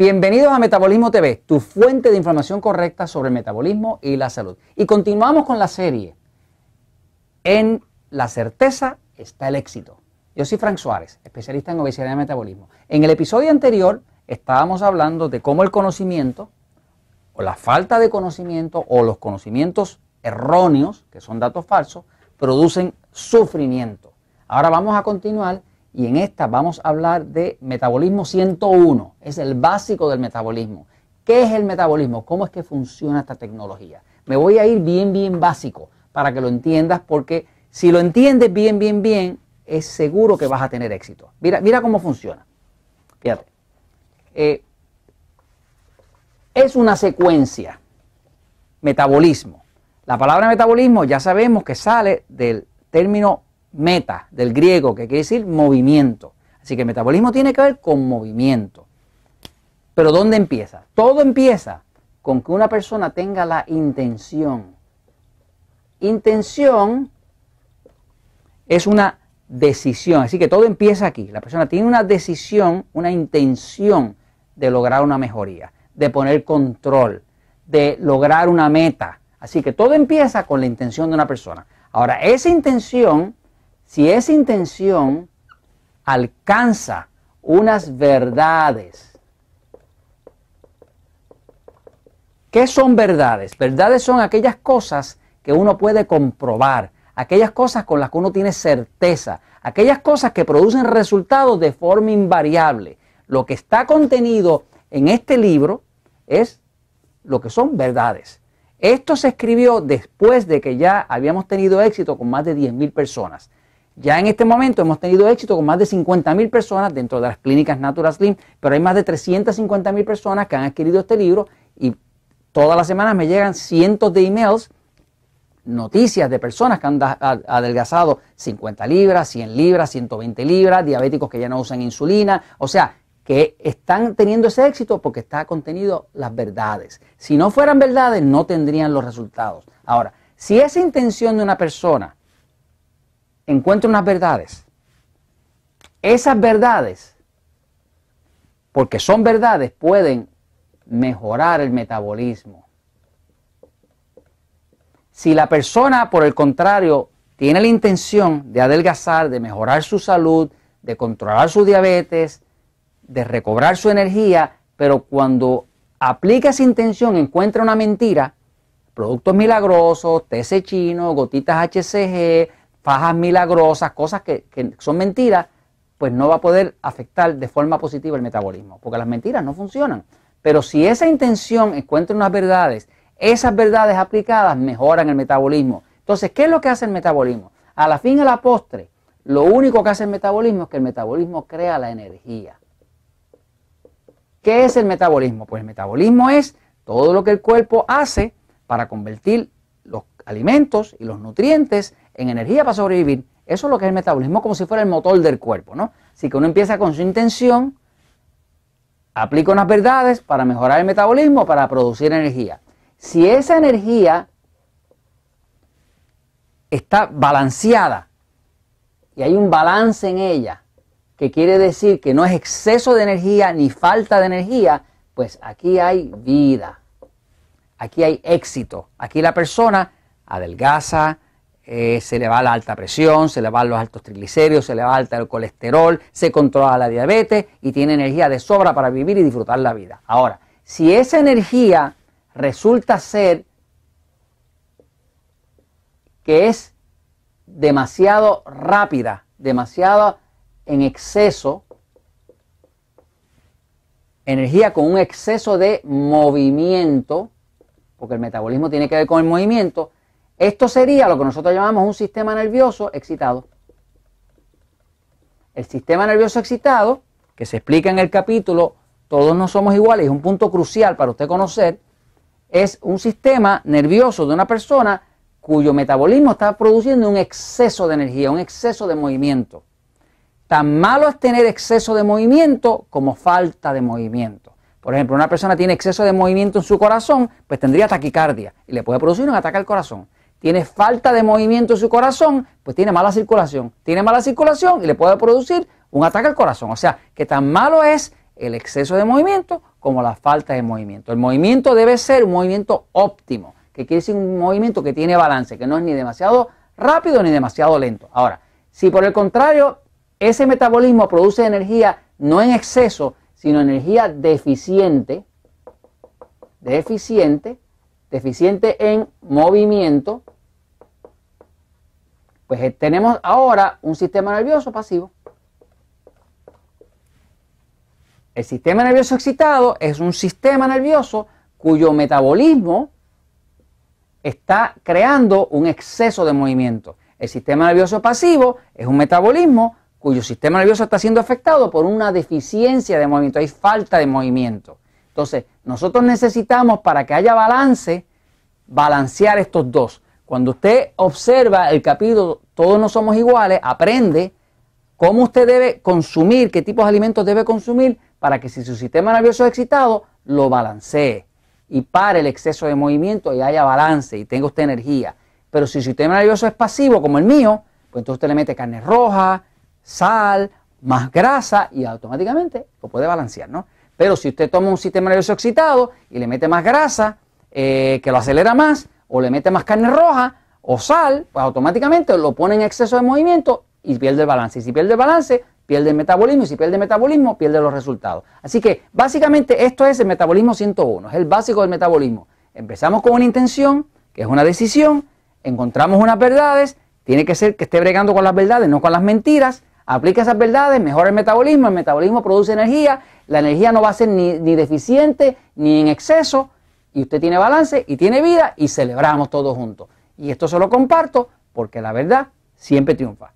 Bienvenidos a Metabolismo TV, tu fuente de información correcta sobre el metabolismo y la salud. Y continuamos con la serie. En la certeza está el éxito. Yo soy Frank Suárez, especialista en obesidad y metabolismo. En el episodio anterior estábamos hablando de cómo el conocimiento, o la falta de conocimiento, o los conocimientos erróneos, que son datos falsos, producen sufrimiento. Ahora vamos a continuar y en esta vamos a hablar de metabolismo 101. Es el básico del metabolismo. ¿Qué es el metabolismo? ¿Cómo es que funciona esta tecnología? Me voy a ir bien, bien básico para que lo entiendas porque si lo entiendes bien, bien, bien, es seguro que vas a tener éxito. Mira, mira cómo funciona. Fíjate. Eh, es una secuencia. Metabolismo. La palabra metabolismo ya sabemos que sale del término meta, del griego, que quiere decir movimiento. Así que el metabolismo tiene que ver con movimiento. Pero ¿dónde empieza? Todo empieza con que una persona tenga la intención. Intención es una decisión. Así que todo empieza aquí. La persona tiene una decisión, una intención de lograr una mejoría, de poner control, de lograr una meta. Así que todo empieza con la intención de una persona. Ahora, esa intención si esa intención alcanza unas verdades, ¿qué son verdades? Verdades son aquellas cosas que uno puede comprobar, aquellas cosas con las que uno tiene certeza, aquellas cosas que producen resultados de forma invariable. Lo que está contenido en este libro es lo que son verdades. Esto se escribió después de que ya habíamos tenido éxito con más de 10.000 personas. Ya en este momento hemos tenido éxito con más de 50.000 personas dentro de las clínicas Natural Slim, pero hay más de 350.000 personas que han adquirido este libro y todas las semanas me llegan cientos de emails, noticias de personas que han adelgazado 50 libras, 100 libras, 120 libras, diabéticos que ya no usan insulina, o sea, que están teniendo ese éxito porque está contenido las verdades. Si no fueran verdades, no tendrían los resultados. Ahora, si esa intención de una persona encuentra unas verdades. Esas verdades, porque son verdades, pueden mejorar el metabolismo. Si la persona, por el contrario, tiene la intención de adelgazar, de mejorar su salud, de controlar su diabetes, de recobrar su energía, pero cuando aplica esa intención encuentra una mentira, productos milagrosos, TC chino, gotitas HCG, fajas milagrosas, cosas que, son mentiras, pues no va a poder afectar de forma positiva el metabolismo, porque las mentiras no funcionan. Pero si esa intención encuentra unas verdades, esas verdades aplicadas mejoran el metabolismo. Entonces, ¿qué es lo que hace el metabolismo? A la fin a la postre, lo único que hace el metabolismo es que el metabolismo crea la energía. ¿Qué es el metabolismo? Pues el metabolismo es todo lo que el cuerpo hace para convertir los alimentos y los nutrientes en energía para sobrevivir. Eso es lo que es el metabolismo, como si fuera el motor del cuerpo, ¿no? Así que uno empieza con su intención, aplica unas verdades para mejorar el metabolismo, para producir energía. Si esa energía está balanceada y hay un balance en ella, que quiere decir que no es exceso de energía ni falta de energía, pues aquí hay vida, aquí hay éxito, aquí la persona adelgaza, eh, se le va la alta presión, se le van los altos triglicéridos, se le va alta el colesterol, se controla la diabetes y tiene energía de sobra para vivir y disfrutar la vida. Ahora, si esa energía resulta ser que es demasiado rápida, demasiado en exceso, energía con un exceso de movimiento, porque el metabolismo tiene que ver con el movimiento, esto sería lo que nosotros llamamos un sistema nervioso excitado. El sistema nervioso excitado, que se explica en el capítulo Todos no somos iguales, es un punto crucial para usted conocer, es un sistema nervioso de una persona cuyo metabolismo está produciendo un exceso de energía, un exceso de movimiento. Tan malo es tener exceso de movimiento como falta de movimiento. Por ejemplo, una persona tiene exceso de movimiento en su corazón, pues tendría taquicardia y le puede producir un ataque al corazón tiene falta de movimiento en su corazón, pues tiene mala circulación. Tiene mala circulación y le puede producir un ataque al corazón. O sea, que tan malo es el exceso de movimiento como la falta de movimiento. El movimiento debe ser un movimiento óptimo, que quiere decir un movimiento que tiene balance, que no es ni demasiado rápido ni demasiado lento. Ahora, si por el contrario ese metabolismo produce energía no en exceso, sino energía deficiente, deficiente, deficiente en movimiento, pues eh, tenemos ahora un sistema nervioso pasivo. El sistema nervioso excitado es un sistema nervioso cuyo metabolismo está creando un exceso de movimiento. El sistema nervioso pasivo es un metabolismo cuyo sistema nervioso está siendo afectado por una deficiencia de movimiento, hay falta de movimiento. Entonces, nosotros necesitamos para que haya balance, balancear estos dos. Cuando usted observa el capítulo Todos no somos iguales, aprende cómo usted debe consumir, qué tipos de alimentos debe consumir para que si su sistema nervioso es excitado, lo balancee y pare el exceso de movimiento y haya balance y tenga usted energía. Pero si su sistema nervioso es pasivo, como el mío, pues entonces usted le mete carne roja, sal, más grasa y automáticamente lo puede balancear, ¿no? Pero si usted toma un sistema nervioso excitado y le mete más grasa, eh, que lo acelera más, o le mete más carne roja o sal, pues automáticamente lo pone en exceso de movimiento y pierde el balance. Y si pierde el balance, pierde el metabolismo y si pierde el metabolismo, pierde los resultados. Así que básicamente esto es el metabolismo 101, es el básico del metabolismo. Empezamos con una intención, que es una decisión, encontramos unas verdades, tiene que ser que esté bregando con las verdades, no con las mentiras, aplica esas verdades, mejora el metabolismo, el metabolismo produce energía, la energía no va a ser ni, ni deficiente ni en exceso, y usted tiene balance y tiene vida y celebramos todos juntos. Y esto se lo comparto porque la verdad siempre triunfa.